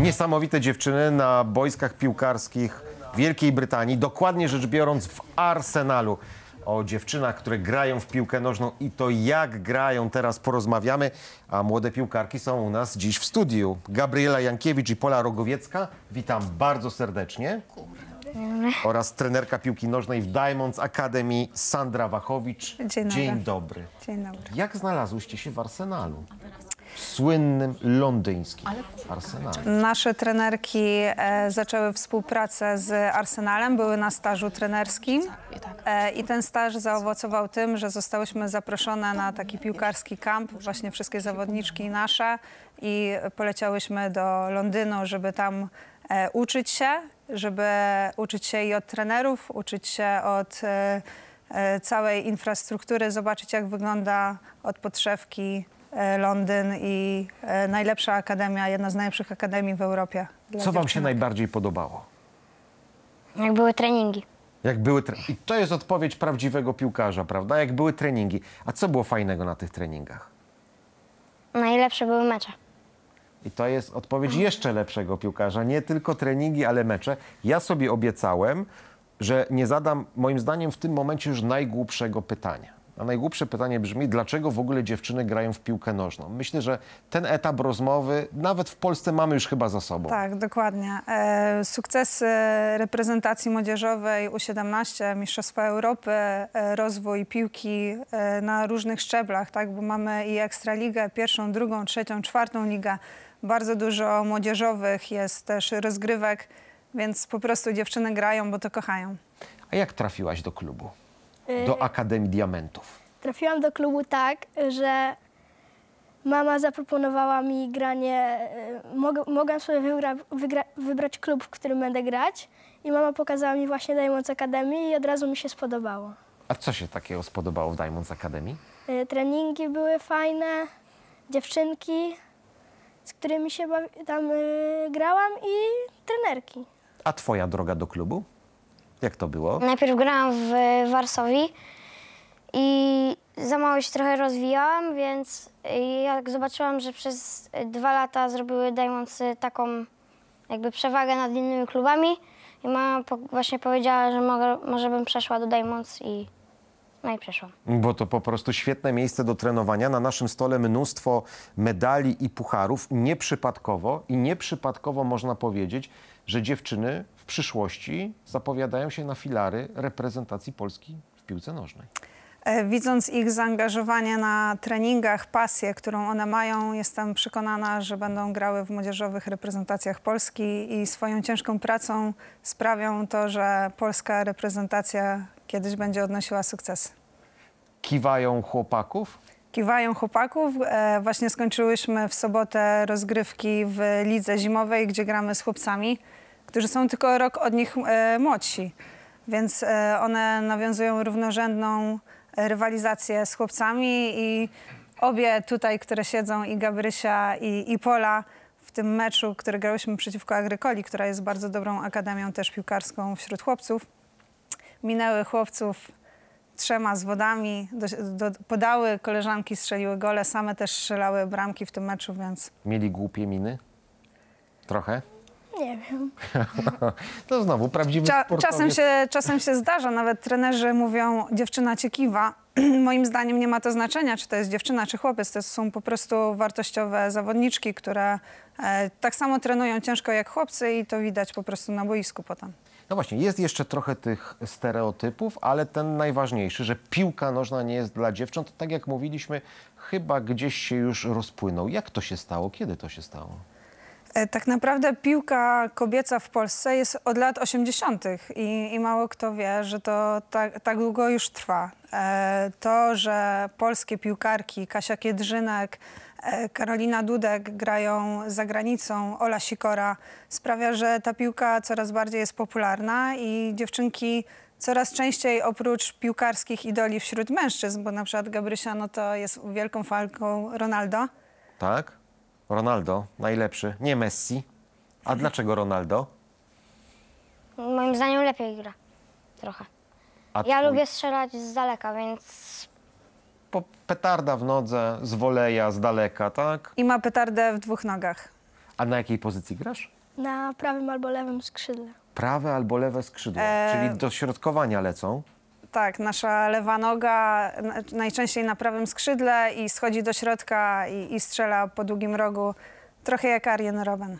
Niesamowite dziewczyny na boiskach piłkarskich Wielkiej Brytanii, dokładnie rzecz biorąc w Arsenalu. O dziewczynach, które grają w piłkę nożną i to jak grają, teraz porozmawiamy. A młode piłkarki są u nas dziś w studiu. Gabriela Jankiewicz i Pola Rogowiecka. Witam bardzo serdecznie. Oraz trenerka piłki nożnej w Diamonds Academy Sandra Wachowicz. Dzień dobry. Dzień dobry. Dzień dobry. Jak znalazłyście się w Arsenalu? Słynnym londyńskim Arsenalu. Nasze trenerki e, zaczęły współpracę z Arsenalem, były na stażu trenerskim. E, i ten staż zaowocował tym, że zostałyśmy zaproszone na taki piłkarski kamp, właśnie wszystkie zawodniczki nasze i poleciałyśmy do Londynu, żeby tam e, uczyć się, żeby uczyć się i od trenerów, uczyć się od całej infrastruktury, zobaczyć jak wygląda od podszewki Londyn i e, najlepsza akademia, jedna z najlepszych akademii w Europie. Co wam się najbardziej podobało? Jak były treningi. Jak były tre... I to jest odpowiedź prawdziwego piłkarza, prawda? Jak były treningi. A co było fajnego na tych treningach? Najlepsze były mecze. I to jest odpowiedź jeszcze lepszego piłkarza. Nie tylko treningi, ale mecze. Ja sobie obiecałem, że nie zadam moim zdaniem w tym momencie już najgłupszego pytania. A najgłupsze pytanie brzmi, dlaczego w ogóle dziewczyny grają w piłkę nożną? Myślę, że ten etap rozmowy nawet w Polsce mamy już chyba za sobą. Tak, dokładnie. E, sukcesy reprezentacji młodzieżowej U17, Mistrzostwa Europy, e, rozwój piłki e, na różnych szczeblach, tak, bo mamy i Ekstraligę, pierwszą, drugą, trzecią, czwartą ligę. Bardzo dużo młodzieżowych jest też rozgrywek, więc po prostu dziewczyny grają, bo to kochają. A jak trafiłaś do klubu? Do Akademii Diamentów? Trafiłam do klubu tak, że mama zaproponowała mi granie. y, mogłam sobie wygra, wygra, wybrać klub, w którym będę grać. I mama pokazała mi właśnie Diamonds Academy i od razu mi się spodobało. A co się takiego spodobało w Diamonds Academy? Y, Treningi były fajne, dziewczynki, z którymi się tam y, grałam i trenerki. A twoja droga do klubu? Jak to było? Najpierw grałam w Warszawie i za mało się trochę rozwijałam, więc jak zobaczyłam, że przez dwa lata zrobiły Diamondsy taką jakby przewagę nad innymi klubami i mama po, właśnie powiedziała, że mogę, może bym przeszła do Diamonds i no i przeszłam. Bo to po prostu świetne miejsce do trenowania. Na naszym stole mnóstwo medali i pucharów. Nieprzypadkowo i nieprzypadkowo można powiedzieć, że dziewczyny przyszłości zapowiadają się na filary reprezentacji Polski w piłce nożnej. E, Widząc ich zaangażowanie na treningach, pasję, którą one mają, jestem przekonana, że będą grały w młodzieżowych reprezentacjach Polski i swoją ciężką pracą sprawią to, że polska reprezentacja kiedyś będzie odnosiła sukces. Kiwają chłopaków. Kiwają chłopaków. E, właśnie skończyłyśmy w sobotę rozgrywki w lidze zimowej, gdzie gramy z chłopcami, którzy są tylko rok od nich e, młodsi. Więc e, one nawiązują równorzędną e, rywalizację z chłopcami i obie tutaj, które siedzą, i Gabrysia, i, i Pola, w tym meczu, który grałyśmy przeciwko Agrykoli, która jest bardzo dobrą akademią też piłkarską wśród chłopców, minęły chłopców trzema z wodami, do, do, podały, koleżanki strzeliły gole, same też strzelały bramki w tym meczu, więc Mieli głupie miny? Trochę? Nie wiem. To znowu prawdziwy Cza, sportowiec. czasem, się, czasem się zdarza, nawet trenerzy mówią, dziewczyna cię kiwa. Moim zdaniem nie ma to znaczenia, czy to jest dziewczyna, czy chłopiec. To są po prostu wartościowe zawodniczki, które e, tak samo trenują ciężko jak chłopcy i to widać po prostu na boisku potem. No właśnie, jest jeszcze trochę tych stereotypów, ale ten najważniejszy, że piłka nożna nie jest dla dziewcząt, tak jak mówiliśmy, chyba gdzieś się już rozpłynął. Jak to się stało? Kiedy to się stało? E, Tak naprawdę piłka kobieca w Polsce jest od lat 80. I, i mało kto wie, że to tak, tak długo już trwa. E, to, że polskie piłkarki, Kasia Kiedrzynek, e, Karolina Dudek grają za granicą, Ola Sikora, sprawia, że ta piłka coraz bardziej jest popularna i dziewczynki coraz częściej oprócz piłkarskich idoli wśród mężczyzn, bo na przykład Gabrysia no to jest wielką falką Ronaldo. Tak? Ronaldo, najlepszy. Nie Messi. A dlaczego Ronaldo? Moim zdaniem lepiej gra. Trochę. A Ja twój- lubię strzelać z daleka, więc Po petarda w nodze, z woleja, z daleka, tak? I ma petardę w dwóch nogach. A na jakiej pozycji grasz? Na prawym albo lewym skrzydle. Prawe albo lewe skrzydło, Eee. czyli do środkowania lecą. Tak, nasza lewa noga na- najczęściej na prawym skrzydle i schodzi do środka i, i strzela po długim rogu. Trochę jak Arjen Robben.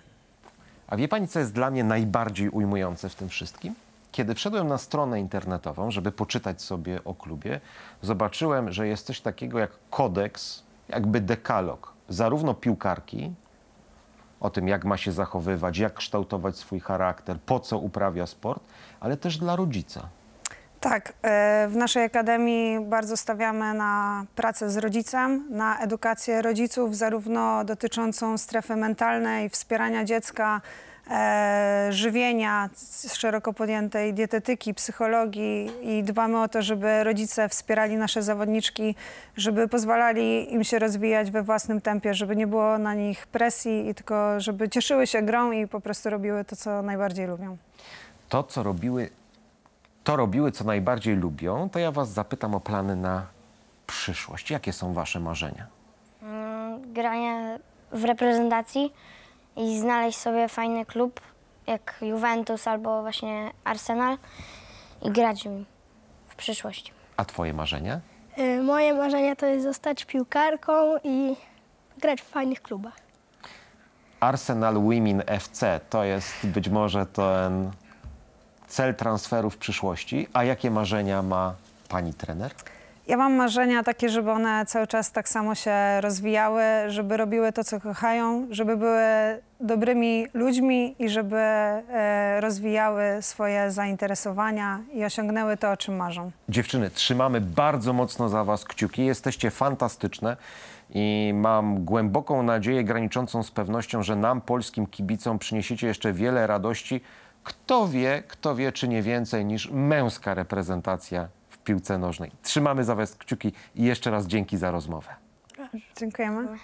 A wie pani, co jest dla mnie najbardziej ujmujące w tym wszystkim? Kiedy wszedłem na stronę internetową, żeby poczytać sobie o klubie, zobaczyłem, że jest coś takiego jak kodeks, jakby dekalog, zarówno piłkarki, o tym, jak ma się zachowywać, jak kształtować swój charakter, po co uprawia sport, ale też dla rodzica. Tak, e, w naszej akademii bardzo stawiamy na pracę z rodzicem, na edukację rodziców, zarówno dotyczącą strefy mentalnej, wspierania dziecka, e, żywienia, szeroko pojętej dietetyki, psychologii i dbamy o to, żeby rodzice wspierali nasze zawodniczki, żeby pozwalali im się rozwijać we własnym tempie, żeby nie było na nich presji i tylko żeby cieszyły się grą i po prostu robiły to, co najbardziej lubią. To, co robiły, to robiły, co najbardziej lubią, to ja was zapytam o plany na przyszłość. Jakie są wasze marzenia? mm, granie w reprezentacji i znaleźć sobie fajny klub jak Juventus albo właśnie Arsenal i grać w przyszłości. A twoje marzenia? Y, Moje marzenie to jest zostać piłkarką i grać w fajnych klubach. Arsenal Women FC to jest być może ten cel transferu w przyszłości. A jakie marzenia ma pani trener? Ja mam marzenia takie, żeby one cały czas tak samo się rozwijały, żeby robiły to, co kochają, żeby były dobrymi ludźmi i żeby e, rozwijały swoje zainteresowania i osiągnęły to, o czym marzą. Dziewczyny, trzymamy bardzo mocno za was kciuki. Jesteście fantastyczne i mam głęboką nadzieję, graniczącą z pewnością, że nam, polskim kibicom, przyniesiecie jeszcze wiele radości. Kto wie, kto wie, czy nie więcej niż męska reprezentacja w piłce nożnej. Trzymamy za was kciuki i jeszcze raz dzięki za rozmowę. Dziękujemy.